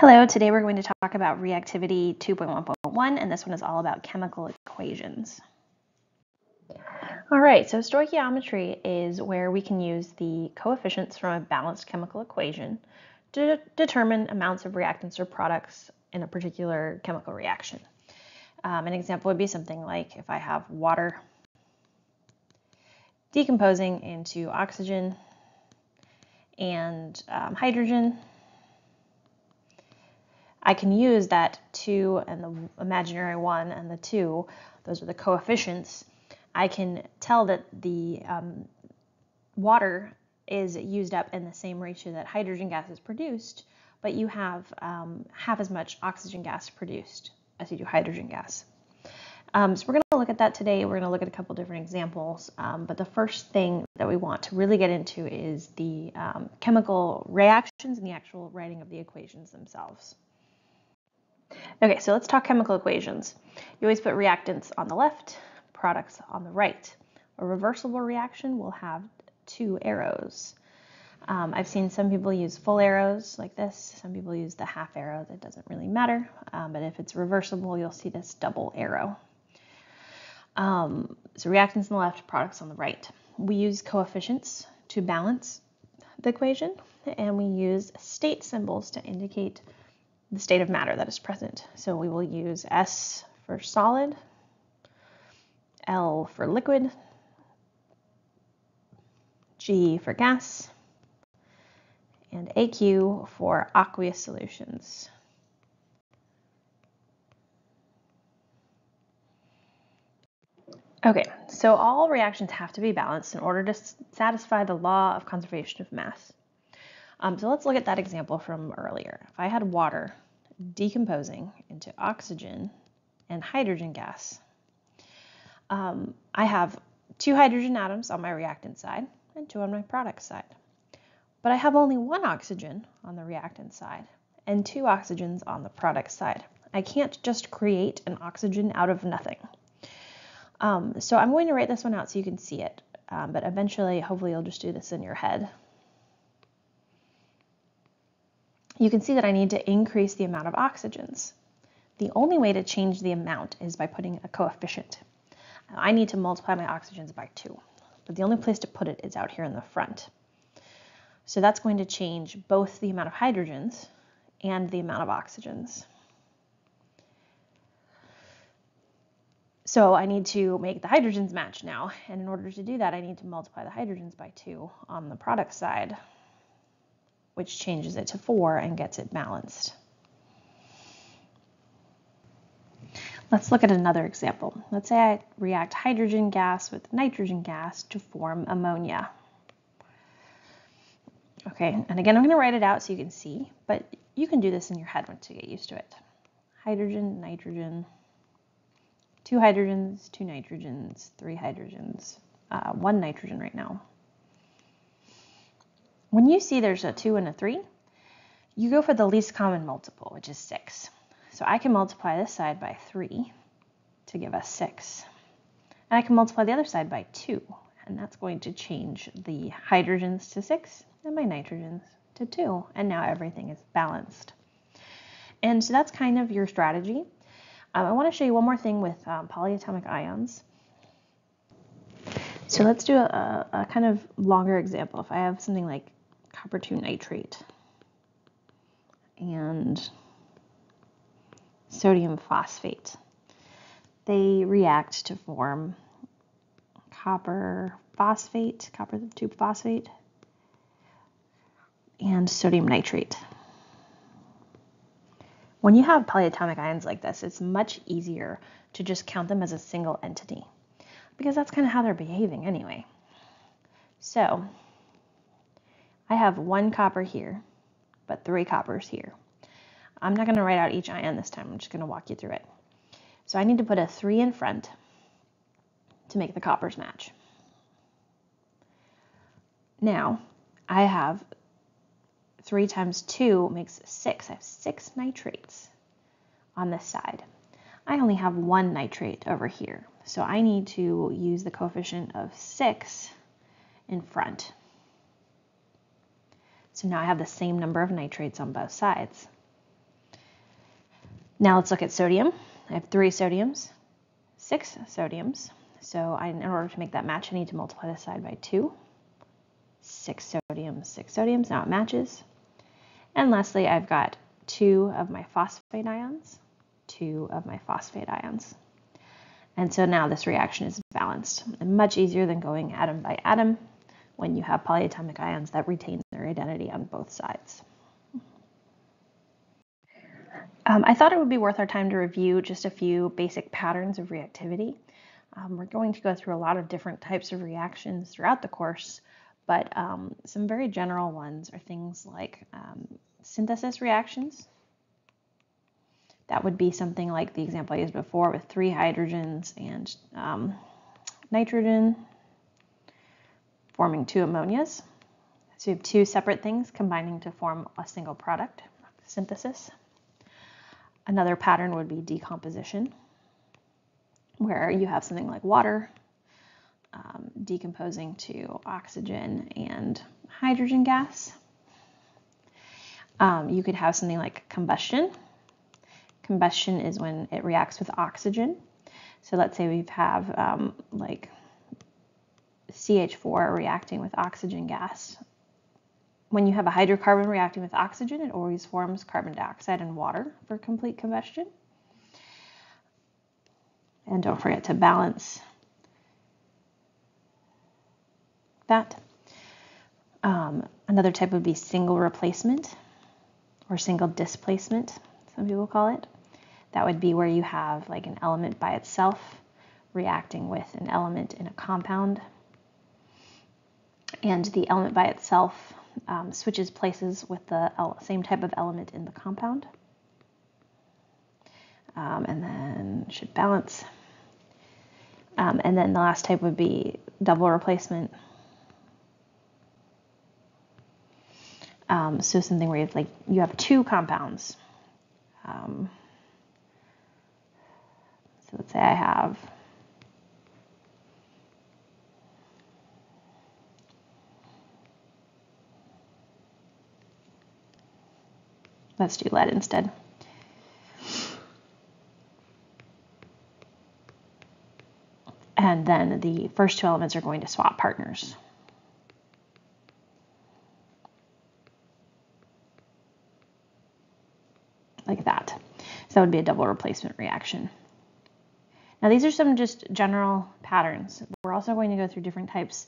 Hello, today we're going to talk about reactivity 2.1.1 and this one is all about chemical equations. All right, so stoichiometry is where we can use the coefficients from a balanced chemical equation to determine amounts of reactants or products in a particular chemical reaction. Um, an example would be something like if I have water decomposing into oxygen and um, hydrogen I can use that 2 and the imaginary 1 and the 2, those are the coefficients. I can tell that the um, water is used up in the same ratio that hydrogen gas is produced, but you have um, half as much oxygen gas produced as you do hydrogen gas. Um, so we're going to look at that today. We're going to look at a couple different examples, um, but the first thing that we want to really get into is the um, chemical reactions and the actual writing of the equations themselves. Okay, so let's talk chemical equations. You always put reactants on the left, products on the right. A reversible reaction will have two arrows. Um, I've seen some people use full arrows like this. Some people use the half arrow. That doesn't really matter. Um, but if it's reversible, you'll see this double arrow. Um, so reactants on the left, products on the right. We use coefficients to balance the equation, and we use state symbols to indicate the state of matter that is present. So we will use S for solid, L for liquid, G for gas, and AQ for aqueous solutions. Okay, so all reactions have to be balanced in order to satisfy the law of conservation of mass. Um, so let's look at that example from earlier. If I had water decomposing into oxygen and hydrogen gas, um, I have two hydrogen atoms on my reactant side and two on my product side. But I have only one oxygen on the reactant side and two oxygens on the product side. I can't just create an oxygen out of nothing. Um, so I'm going to write this one out so you can see it, um, but eventually, hopefully you'll just do this in your head you can see that I need to increase the amount of oxygens. The only way to change the amount is by putting a coefficient. I need to multiply my oxygens by 2, but the only place to put it is out here in the front. So that's going to change both the amount of hydrogens and the amount of oxygens. So I need to make the hydrogens match now, and in order to do that, I need to multiply the hydrogens by 2 on the product side which changes it to 4 and gets it balanced. Let's look at another example. Let's say I react hydrogen gas with nitrogen gas to form ammonia. Okay, and again, I'm going to write it out so you can see, but you can do this in your head once you get used to it. Hydrogen, nitrogen, two hydrogens, two nitrogens, three hydrogens, uh, one nitrogen right now. When you see there's a 2 and a 3, you go for the least common multiple, which is 6. So I can multiply this side by 3 to give us 6. And I can multiply the other side by 2, and that's going to change the hydrogens to 6 and my nitrogens to 2. And now everything is balanced. And so that's kind of your strategy. Um, I want to show you one more thing with um, polyatomic ions. So let's do a, a, kind of longer example. If I have something like copper 2 nitrate and sodium phosphate. They react to form copper phosphate, copper 2 phosphate, and sodium nitrate. When you have polyatomic ions like this, it's much easier to just count them as a single entity because that's kind of how they're behaving anyway. So I have one copper here, but three coppers here. I'm not going to write out each ion this time. I'm just going to walk you through it. So I need to put a 3 in front to make the coppers match. Now, I have 3 times 2 makes 6. I have 6 nitrates on this side. I only have one nitrate over here, so I need to use the coefficient of 6 in front. So now I have the same number of nitrates on both sides. Now let's look at sodium. I have three sodiums, six sodiums. So I, in order to make that match, I need to multiply this side by two. Six sodiums, six sodiums, now it matches. And lastly, I've got two of my phosphate ions, two of my phosphate ions. And so now this reaction is balanced and much easier than going atom by atom when you have polyatomic ions that retain their identity on both sides. Um, I thought it would be worth our time to review just a few basic patterns of reactivity. Um, we're going to go through a lot of different types of reactions throughout the course, but um, some very general ones are things like um, synthesis reactions. That would be something like the example I used before with three hydrogens and um, nitrogen forming two ammonias. So you have two separate things combining to form a single product, synthesis. Another pattern would be decomposition, where you have something like water um, decomposing to oxygen and hydrogen gas. Um, you could have something like combustion. Combustion is when it reacts with oxygen. So let's say we have um, like CH4 reacting with oxygen gas. When you have a hydrocarbon reacting with oxygen, it always forms carbon dioxide and water for complete combustion. And don't forget to balance that. Um, another type would be single replacement or single displacement, some people call it. That would be where you have like an element by itself reacting with an element in a compound. And the element by itself um, switches places with the same type of element in the compound. Um, and then should balance. Um, and then the last type would be double replacement. Um, so something where you have like you have two compounds. Um, so let's say I have Let's do lead instead. And then the first two elements are going to swap partners. Like that. So that would be a double replacement reaction. Now these are some just general patterns. We're also going to go through different types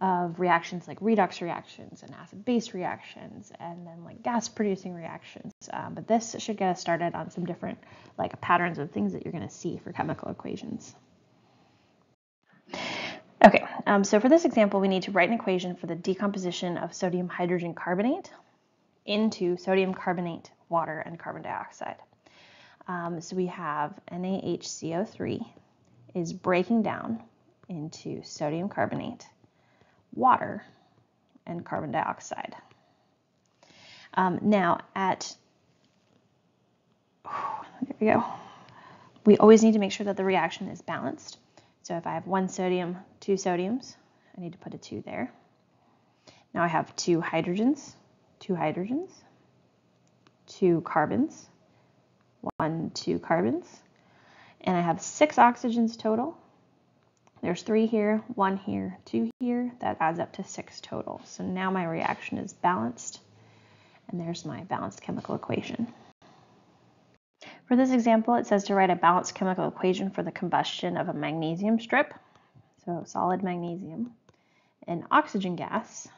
of reactions like redox reactions and acid-base reactions and then like gas producing reactions. Um, but this should get us started on some different like patterns of things that you're going to see for chemical equations. Okay, um, so for this example, we need to write an equation for the decomposition of sodium hydrogen carbonate into sodium carbonate, water, and carbon dioxide. Um, so we have NaHCO3 is breaking down into sodium carbonate water and carbon dioxide. Um, now at, there we go. We always need to make sure that the reaction is balanced. So if I have one sodium, two sodiums, I need to put a two there. Now I have two hydrogens, two hydrogens, two carbons, one, two carbons, and I have six oxygens total there's three here, one here, two here. That adds up to six total. So now my reaction is balanced. And there's my balanced chemical equation. For this example, it says to write a balanced chemical equation for the combustion of a magnesium strip, so solid magnesium, and oxygen gas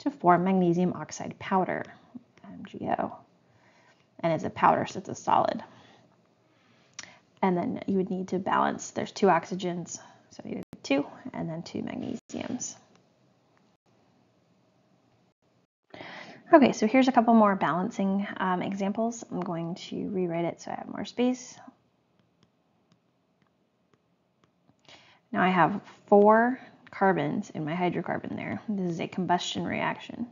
to form magnesium oxide powder, MgO. And it's a powder, so it's a solid. And then you would need to balance, there's two oxygens, so you need two, and then two magnesiums. Okay, so here's a couple more balancing um, examples. I'm going to rewrite it so I have more space. Now I have four carbons in my hydrocarbon there. This is a combustion reaction.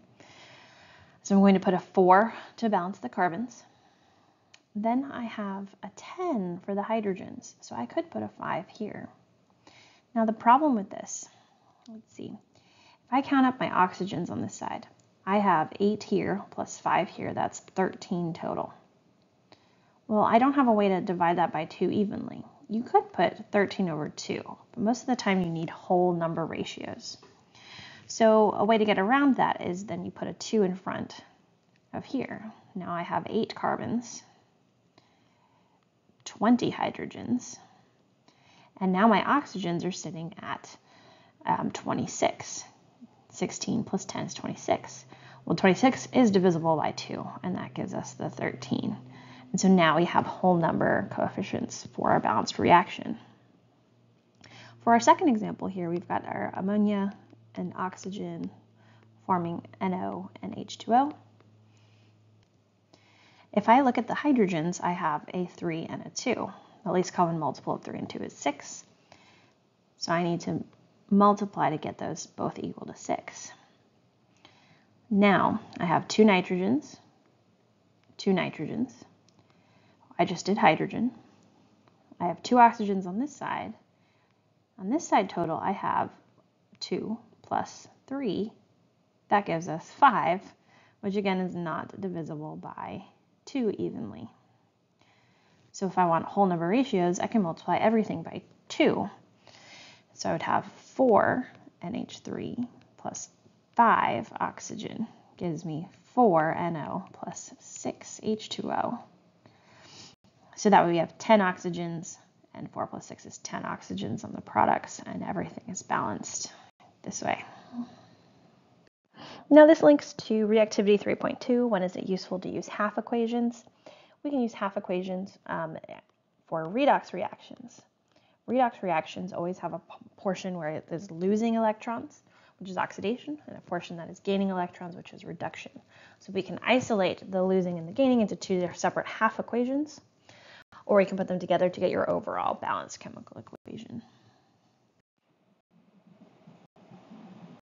So I'm going to put a four to balance the carbons. Then I have a 10 for the hydrogens, so I could put a 5 here. Now the problem with this, let's see, if I count up my oxygens on this side, I have 8 here plus 5 here, that's 13 total. Well, I don't have a way to divide that by 2 evenly. You could put 13 over 2, but most of the time you need whole number ratios. So a way to get around that is then you put a 2 in front of here. Now I have 8 carbons, 20 hydrogens, and now my oxygens are sitting at um, 26. 16 plus 10 is 26. Well, 26 is divisible by 2, and that gives us the 13. And so now we have whole number coefficients for our balanced reaction. For our second example here, we've got our ammonia and oxygen forming NO and H2O. If I look at the hydrogens, I have a 3 and a 2. The least common multiple of 3 and 2 is 6. So I need to multiply to get those both equal to 6. Now I have two nitrogens, two nitrogens. I just did hydrogen. I have two oxygens on this side. On this side total, I have 2 plus 3. That gives us 5, which again is not divisible by 2 evenly. So if I want whole number ratios, I can multiply everything by 2. So I would have 4 NH3 plus 5 oxygen gives me 4 NO plus 6 H2O. So that way we have 10 oxygens, and 4 plus 6 is 10 oxygens on the products, and everything is balanced this way. Now this links to reactivity 3.2. When is it useful to use half equations? We can use half equations um, for redox reactions. Redox reactions always have a portion where it is losing electrons, which is oxidation, and a portion that is gaining electrons, which is reduction. So we can isolate the losing and the gaining into two separate half equations, or we can put them together to get your overall balanced chemical equation.